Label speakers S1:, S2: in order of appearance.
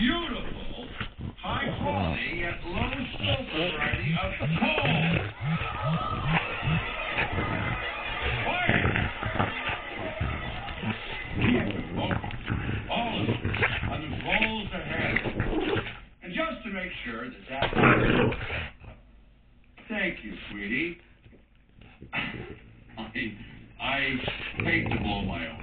S1: beautiful, high quality, yet low sulfur variety of coal. Fire! All of us, on the ahead. And just to make sure that that... Thank you, sweetie. I, I hate to blow my own